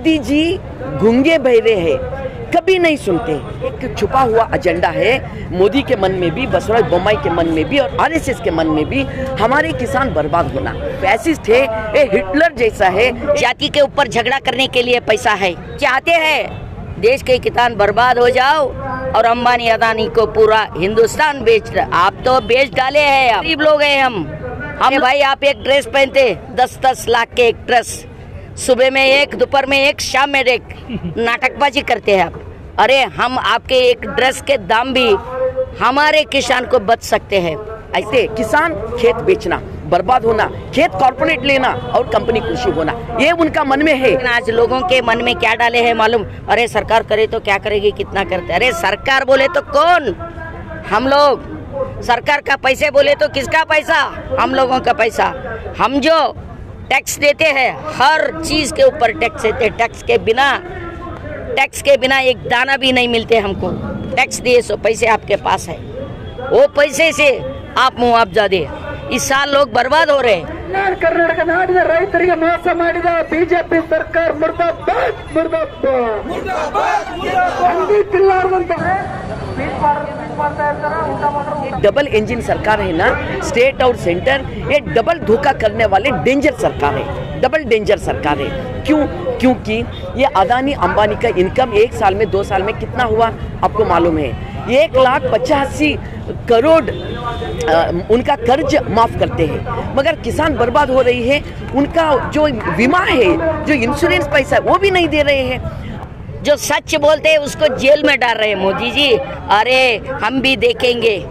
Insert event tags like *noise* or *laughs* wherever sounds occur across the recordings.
मोदी जी गूँगे बहरे हैं। कभी नहीं सुनते। एक छुपा हुआ एजेंडा है। मोदी के मन में भी बसवराज बोम्माई के मन में भी और आरएसएस के मन में भी हमारे किसान बर्बाद होना। फैसिस्ट है ये हिटलर जैसा है। जाति के ऊपर झगड़ा करने के लिए पैसा है। चाहते हैं देश के किसान बर्बाद हो जाओ और अंबानी अदानी को पूरा हिंदुस्तान बेच आप तो बेच डाले हैं। गरीब लोग हैं हम। हम भाई आप एक ड्रेस पहनते दस दस लाख के एक ड्रेस। सुबह में एक दोपहर में एक शाम में एक। *laughs* नाटकबाजी करते हैं आप। अरे हम आपके एक ड्रेस के दाम भी हमारे किसान को बच सकते हैं। ऐसे किसान खेत बेचना बर्बाद होना खेत कॉर्पोरेट लेना और कंपनी कृषि होना ये उनका मन में है। आज लोगों के मन में क्या डाले हैं मालूम? अरे सरकार करे तो क्या करेगी कितना करते? अरे सरकार बोले तो कौन? हम लोग सरकार का पैसे बोले तो किसका पैसा? हम लोगों का पैसा। हम जो टैक्स देते हैं, हर चीज़ के ऊपर टैक्स देते हैं। टैक्स के बिना, टैक्स के बिना एक दाना भी नहीं मिलते हमको। टैक्स दिए सो पैसे आपके पास है। वो पैसे से आप मुआवजा दे। इस साल लोग बर्बाद हो रहे हैं ನಾಡ್ ಕರ್ನಾಟಕ ನಾಡಿನ ರೈತರಿಗೆ ಮೋಸ ಮಾಡಿದ ಬಿಜೆಪಿ ಸರ್ಕಾರ ಮುರ್ದಾಬಾದ್ ಮುರ್ದಾಬಾದ್ ಹಂದಿ ತಿಲ್ಲಾರ್ದಂತ डबल इंजन सरकार है ना स्टेट और सेंटर ये डबल धोखा करने वाले डेंजर सरकार है डबल डेंजर सरकार है क्यों क्योंकि ये अदानी अंबानी का इनकम एक साल में दो साल में कितना हुआ आपको मालूम है एक लाख पचासी करोड़ उनका कर्ज माफ़ करते हैं। मगर किसान बर्बाद हो रही है। उनका जो बीमा है, जो इंश्योरेंस पैसा है वो भी नहीं दे रहे हैं। जो सच बोलते हैं, उसको जेल में डाल रहे हैं मोदी जी। अरे, हम भी देखेंगे।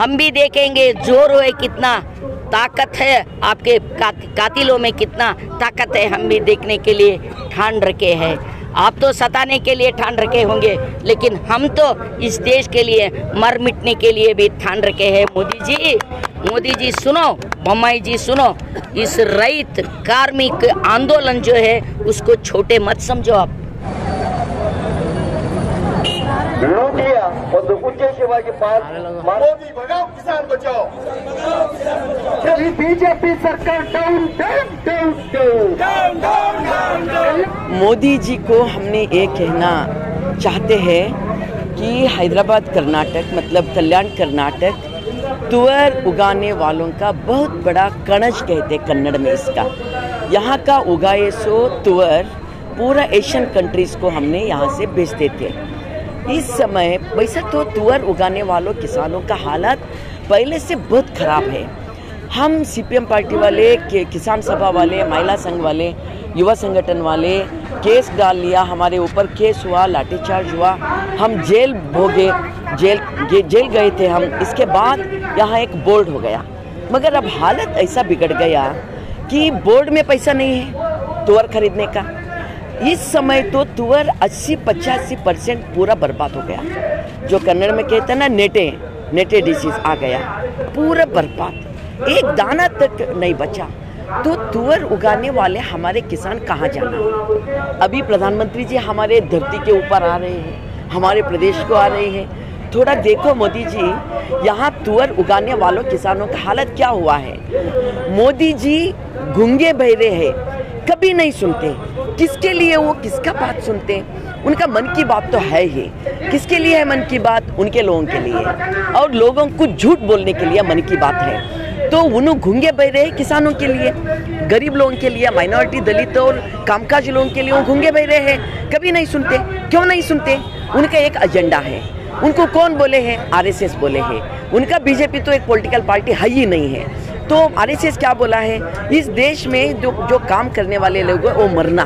हम भी देखेंगे, ज़ोर है कितना। ताकत है आपके कात- कातिलों में कितना ताकत है। हम भी देखने के लिए ठान रखे हैं। आप तो सताने के लिए ठान रखे होंगे, लेकिन हम तो इस देश के लिए मर मिटने के लिए भी ठान रखे हैं। मोदी जी मोदी जी सुनो, मम्माई जी सुनो, इस रईत कार्मिक आंदोलन जो है, उसको छोटे मत समझो आप। और दुकुचे शिवाजी पार्क मोदी भगाओ किसान बचाओ चलिए बीजेपी सरकार down down down down down down Modi ji को हमने ये कहना चाहते हैं कि हैदराबाद कर्नाटक मतलब कल्याण कर्नाटक तुअर उगाने वालों का बहुत बड़ा कणज कहते कन्नड़ में इसका। यहाँ का उगाए सो तुअर पूरा एशियन कंट्रीज़ को हमने यहाँ से भेजते थे। इस समय वैसे तो तुअर उगाने वालों किसानों का हालत पहले से बहुत खराब है। हम सीपीएम पार्टी वाले किसान सभा वाले, महिला संघ वाले, युवा संगठन वाले, केस डाल लिया, हमारे ऊपर केस हुआ, लाठीचार्ज हुआ, हम जेल भोगे, जेल जेल गए थे हम। इसके बाद यहाँ एक बोर्ड हो गया। मगर अब हालत ऐसा बिगड़ गया कि बोर्ड में पैसा नहीं है, तुअर खरीदने का। इस समय तो तुअर 80 पचासी परसेंट पूरा बर्बाद हो गया। जो कन्नड़ में कहते हैं ना, नेटे नेटे डिसीज आ गया। पूरा बर्बाद। एक दाना तक नहीं बचा। तो तुअर उगाने वाले हमारे किसान कहाँ जाना? अभी प्रधानमंत्री जी हमारे धरती के ऊपर आ रहे हैं, हमारे प्रदेश को आ रहे हैं। थोड़ा देखो मोदी जी, यहाँ तुअर उगाने वालों किसानों का हालत क्या हुआ है? मोदी जी गूँगे बहरे हैं, कभी नहीं सुनते। किसके लिए वो, किसका बात सुनते हैं? उनका मन की बात तो है ही। किसके लिए है मन की बात? उनके लोगों के लिए। और लोगों को झूठ बोलने के लिए मन की बात है। तो उन्होंने घूँगे बह रहे किसानों के लिए, गरीब लोगों के लिए, माइनॉरिटी दलित और कामकाज लोगों के लिए वो घूँगे बह रहे हैं। कभी नहीं सुनते, क्यों नहीं सुनते? उनका एक एजेंडा है। उनको कौन बोले हैं? आरएसएस बोले हैं। उनका बीजेपी तो एक पॉलिटिकल पार्टी है ही नहीं है। तो आरएसएस क्या बोला है? इस देश में जो जो काम करने वाले लोग हैं, वो मरना।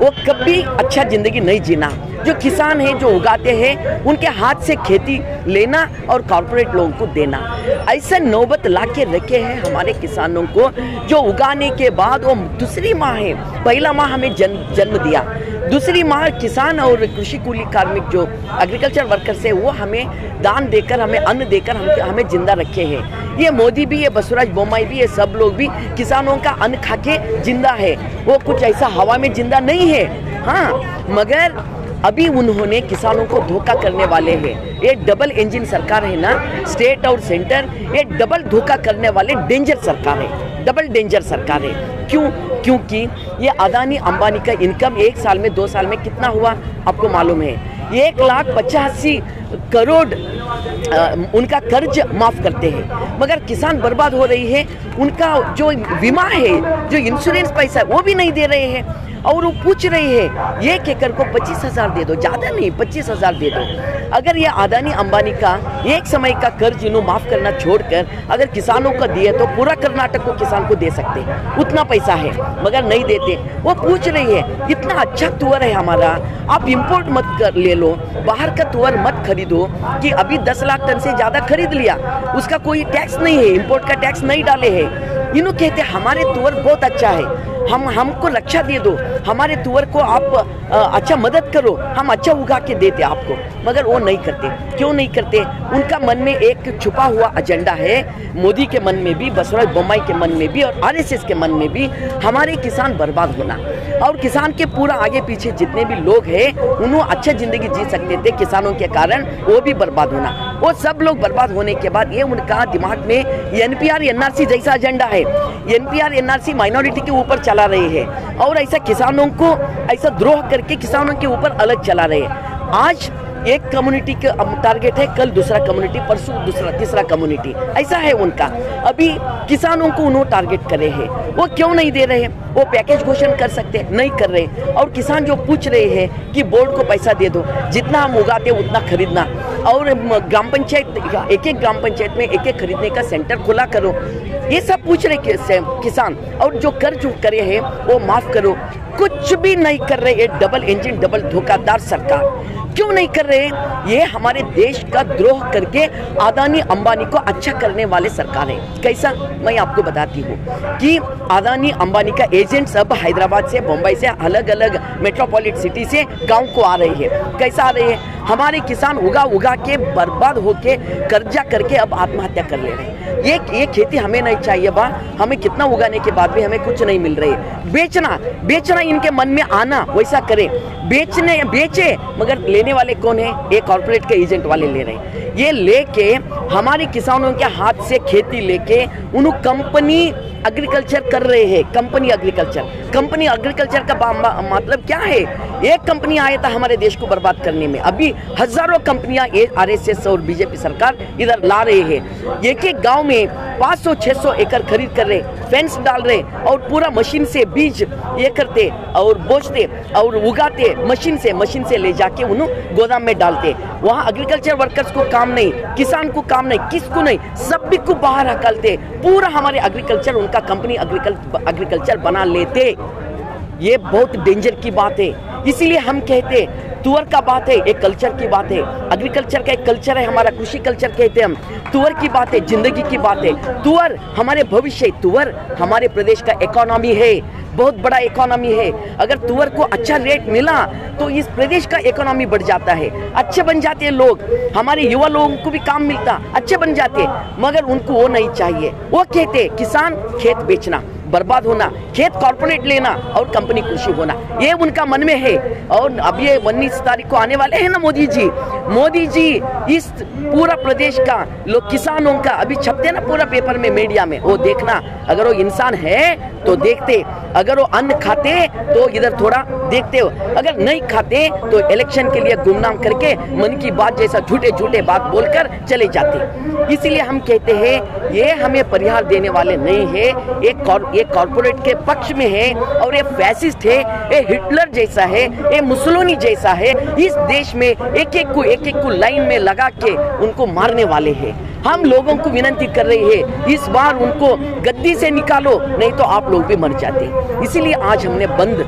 वो कभी अच्छा ज़िंदगी नहीं जीना। जो किसान हैं, जो उगाते हैं, उनके हाथ से खेती लेना और कॉरपोरेट लोगों को देना। ऐसे नौबत ला के रखे हैं हमारे किसानों को, जो उगाने के बाद वो दूसरी माह है। पहला माह हमें जन्म जन्म दिया। दूसरी माह किसान और कृषि कूली कार्मिक जो एग्रीकल्चर वर्कर्स है, वो हमें दान देकर, हमें अन्न देकर, हम, हमें ज़िंदा रखे हैं। ये मोदी भी, ये बसवराज बोमाई भी, ये सब लोग भी किसानों का अन्न खा के ज़िंदा है। वो कुछ ऐसा हवा में ज़िंदा नहीं है। हाँ मगर अभी उन्होंने किसानों को धोखा करने वाले हैं। ये डबल इंजन सरकार है ना स्टेट और सेंटर ये डबल धोखा करने वाले डेंजर सरकार है। डबल डेंजर सरकार है। क्यों? क्योंकि ये अदानी अंबानी का इनकम एक साल में, दो साल में कितना हुआ, आपको मालूम है। एक लाख पचासी करोड़ उनका कर्ज माफ़ करते हैं। मगर किसान बर्बाद हो रही है, उनका जो बीमा है, जो इंश्योरेंस पैसा है, वो भी नहीं दे रहे हैं। और वो पूछ रहे हैं एक एकड़ को पच्चीस हज़ार दे दो। ज़्यादा नहीं, पच्चीस हज़ार दे दो। अगर ये अदानी अंबानी का, एक समय का कर्ज इन्हों माफ़ करना छोड़कर अगर किसानों का दिए तो पूरा कर्नाटक को किसान को दे सकते हैं। उतना पैसा है, मगर नहीं देते। वो पूछ रही है, इतना अच्छा तुअर है हमारा, आप इंपोर्ट मत कर ले लो, बाहर का तुअर मत खरीदो कि अभी दस लाख टन से ज़्यादा खरीद लिया। उसका कोई टैक्स नहीं है इम्पोर्ट का टैक्स नहीं डाले हैं। इन्हों कहते हमारे तुअर बहुत अच्छा है। हम हमको रक्षा दे दो। हमारे तुअर को आप अ, अच्छा मदद करो। हम अच्छा उगा के देते आपको। मगर वो नहीं करते। क्यों नहीं करते? उनका मन में एक छुपा हुआ एजेंडा है। मोदी के मन में भी बसवराज बोम्माई के मन में भी और आरएसएस के मन में भी हमारे किसान बर्बाद होना। और किसान के पूरा आगे पीछे जितने भी लोग हैं उन्होंने अच्छा ज़िंदगी जी सकते थे। किसानों के कारण वो भी बर्बाद होना। वो सब लोग बर्बाद होने के बाद ये उनका दिमाग में एनपीआर एनआरसी जैसा एजेंडा है। एनपीआर एनआरसी माइनॉरिटी के ऊपर चला रहे हैं और ऐसा किसानों को, ऐसा द्रोह करके किसानों के ऊपर अलग चला रहे हैं। आज एक कम्युनिटी का टारगेट है, कल दूसरा कम्युनिटी परसों दूसरा, तीसरा कम्युनिटी ऐसा है उनका। अभी किसानों को उन्होंने टारगेट करे हैं। वो क्यों नहीं दे रहे हैं? वो पैकेज घोषण कर सकते हैं, नहीं कर रहे और किसान जो पूछ रहे हैं कि बोर्ड को पैसा दे दो, जितना हम उगाते हैं, उतना खरीदना। और ग्राम पंचायत एक एक ग्राम पंचायत में एक एक खरीदने का सेंटर खुला करो। ये सब पूछ रहे कि- किसान, और जो कर्ज करे हैं, वो माफ़ करो। कुछ भी नहीं कर रहे ये डबल इंजन डबल धोखादार सरकार। क्यों नहीं कर रहे? ये हमारे देश का द्रोह करके अदानी अंबानी को अच्छा करने वाले सरकार है। कैसा? मैं आपको बताती हूँ कि अदानी अंबानी का एजेंट सब हैदराबाद से बम्बई से अलग अलग मेट्रोपॉलिट सिटी से गाँव को आ रही है। कैसा आ रही है? हमारे किसान उगा उगा के बर्बाद होके कर्जा करके अब आत्महत्या कर ले रहे हैं। ये ये खेती हमें नहीं चाहिए बा। हमें कितना उगाने के बाद भी हमें कुछ नहीं मिल रही। है बेचना बेचना इनके मन में आना, वैसा करें। बेचने, बेचे, मगर लेने वाले कौन है? ये कॉर्पोरेट के एजेंट वाले ले रहे हैं। ये लेके हमारे किसानों के हाथ से खेती लेके उन्हों कंपनी एग्रीकल्चर कर रहे हैं। कंपनी एग्रीकल्चर कंपनी एग्रीकल्चर का मतलब क्या है? एक कंपनी आया था हमारे देश को बर्बाद करने में। अभी हज़ारों कंपनियाँ आरएसएस और बीजेपी सरकार इधर ला रहे हैं। एक एक गाँव में 500 600 एकड़ खरीद कर रहे फेंस डाल रहे और पूरा मशीन से बीज ये करते और बोझते और उगाते, मशीन से मशीन से ले जाके उन्हें गोदाम में डालते। वहाँ एग्रीकल्चर वर्कर्स को काम नहीं, किसान को काम नहीं, किसको नहीं सभी को बाहर हकलते पूरा हमारे एग्रीकल्चर उनका कंपनी एग्रीकल्चर बना लेते। ये बहुत डेंजर की बात है। इसीलिए हम कहते तुअर का बात है, एक कल्चर की बात है। एग्रीकल्चर का एक कल्चर है, हमारा कृषि कल्चर कहते हैं हम। तुअर की बात है, ज़िंदगी की बात है। तुअर हमारे भविष्य तुअर हमारे प्रदेश का इकोनॉमी है। बहुत बड़ा इकोनॉमी है। अगर तुअर को अच्छा रेट मिला तो इस प्रदेश का इकोनॉमी बढ़ जाता है। अच्छे बन जाते हैं लोग। हमारे युवा लोगों को भी काम मिलता। अच्छे बन जाते मगर उनको वो नहीं चाहिए। वो कहते किसान, खेत बेचना। बर्बाद होना, खेत कॉर्पोरेट लेना और कंपनी कृषि होना, ये उनका मन में है। और अब ये उन्नीस तारीख को आने वाले हैं ना मोदी जी। मोदी जी, इस पूरा प्रदेश का, लोग किसानों का, अभी छपते ना पूरा पेपर में मीडिया में, वो देखना। अगर वो इंसान है तो देखते। अगर वो अन्न खाते तो इधर थोड़ा देखते हो। अगर नहीं खाते तो इलेक्शन के लिए गुमनाम करके, मन की बात जैसा झूठे झूठे बात बोलकर चले जाते। इसीलिए हम कहते हैं, ये हमें परिहार देने वाले नहीं है। एक कॉर- कॉर्पोरेट के पक्ष में है और ये फैसिस्ट है, ये हिटलर जैसा है, ये मुसलोनी जैसा है, इस देश में एक एक को एक एक को लाइन में लगा के उनको मारने वाले हैं। हम लोगों को विनती कर रहे हैं, इस बार उनको गद्दी से निकालो, नहीं तो आप लोग भी मर जाते। इसीलिए आज हमने बंद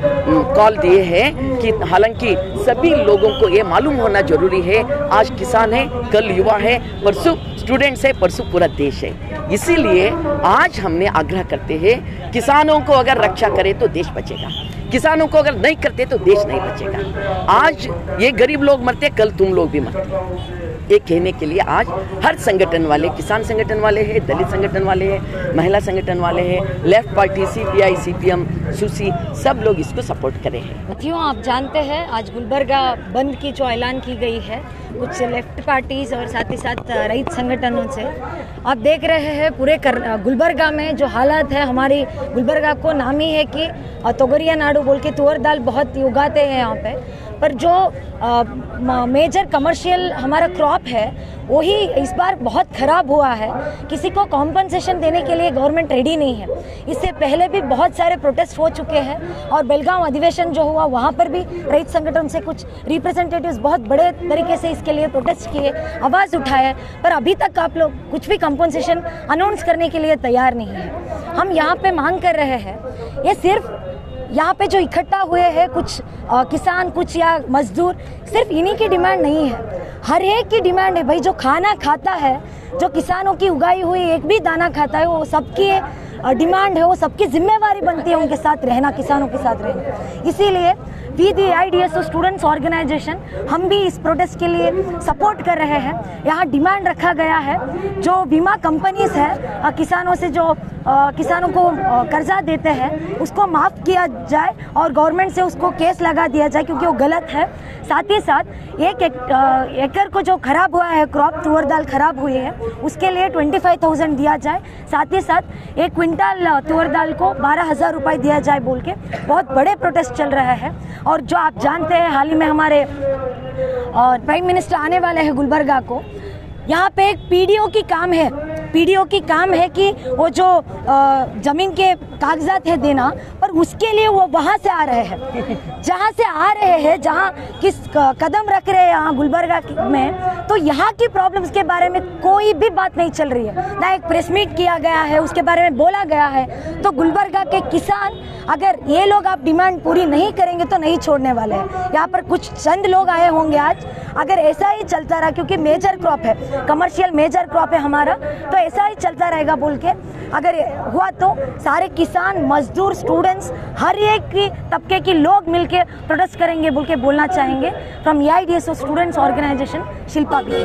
कॉल दिए हैं कि हालाँकि सभी लोगों को ये मालूम होना ज़रूरी है, आज किसान है, कल युवा है, परसों स्टूडेंट्स है, परसों पूरा देश है। इसीलिए आज हमने आग्रह करते हैं, किसानों को अगर रक्षा करे तो देश बचेगा। किसानों को अगर नहीं करते तो देश नहीं बचेगा। आज ये गरीब लोग मरते, कल तुम लोग भी मरते। एक कहने के लिए आज हर संगठन वाले किसान संगठन वाले हैं दलित संगठन वाले हैं महिला संगठन वाले हैं left party CPI CPM SUCI सब लोग इसको सपोर्ट करे हैं। साथियों आप जानते हैं आज गुलबर्गा बंद की जो ऐलान की गई है कुछ लेफ़्ट पार्टीज़ और साथ ही साथ रईत संगठनों से। आप देख रहे हैं पूरे कर, गुलबर्गा में जो हालात है हमारी गुलबर्गा को नाम ही है कि तोगरिया नाडू बोल के तुअर दाल बहुत उगाते हैं यहाँ पे। पर जो मेजर कमर्शियल हमारा क्रॉप है, वही इस बार बहुत ख़राब हुआ है। किसी को कॉम्पनसेशन देने के लिए गवर्नमेंट रेडी नहीं है। इससे पहले भी बहुत सारे प्रोटेस्ट हो चुके हैं और बेलगांव अधिवेशन जो हुआ, वहाँ पर भी रईत संगठन से कुछ रिप्रेजेंटेटिव्स बहुत बड़े तरीके से इसके लिए प्रोटेस्ट किए, आवाज़ उठाए, पर अभी तक आप लोग कुछ भी कॉम्पनसेशन अनाउंस करने के लिए तैयार नहीं है। हम यहाँ पे मांग कर रहे हैं, ये सिर्फ़ यहाँ पे जो इकट्ठा हुए हैं कुछ आ, किसान कुछ या मजदूर सिर्फ़ इन्हीं की डिमांड नहीं है। हर एक की डिमांड है। भाई जो खाना खाता है जो किसानों की उगाई हुई एक भी दाना खाता है वो सबकी डिमांड है वो सबकी जिम्मेवारी बनती है उनके साथ रहना किसानों के साथ रहना। इसीलिए we the I D S students organisation हम भी इस प्रोटेस्ट के लिए सपोर्ट कर रहे हैं। यहाँ डिमांड रखा गया है। जो बीमा कंपनीज़ है किसानों से जो आ, किसानों को कर्जा देते हैं उसको माफ़ किया जाए और गवर्नमेंट से उसको केस लगा दिया जाए क्योंकि वो गलत है। साथ ही साथ एक एकड़ को जो खराब हुआ है क्रॉप तुअर दाल खराब हुई है उसके लिए ट्वेंटी फाइव थाउज़ेंड दिया जाए। साथ ही साथ एक क्विंटल तुअर दाल को बारह हज़ार रुपये दिया जाए बोल के। बहुत बड़े प्रोटेस्ट चल रहे हैं। और जो आप जानते हैं, हाल ही में हमारे प्राइम मिनिस्टर आने वाले हैं गुलबर्गा को, यहाँ पे एक पीडीओ की काम है। पीडीओ की काम है कि वो जो ज़मीन के कागजात है देना, पर उसके लिए वो वहाँ से आ रहे हैं। जहाँ से आ रहे हैं, जहाँ किस कदम रख रहे हैं, यहाँ गुलबर्गा में तो यहाँ की प्रॉब्लम्स के बारे में कोई भी बात नहीं चल रही है। ना एक प्रेस मीट किया गया है, उसके बारे में बोला गया है। तो गुलबर्गा के किसान, अगर ये लोग आप डिमांड पूरी नहीं करेंगे तो नहीं छोड़ने वाले हैं। यहाँ पर कुछ चंद लोग आए होंगे आज। अगर ऐसा ही चलता रहा, क्योंकि मेजर क्रॉप है कमर्शियल मेजर क्रॉप है हमारा तो ऐसा ही चलता रहेगा बोल के। अगर हुआ तो सारे किसान, मजदूर स्टूडेंट्स हर एक की तबके की लोग मिलके प्रोटेस्ट करेंगे बोल के बोलना चाहेंगे। From A I D S of students organisation Shilpa भी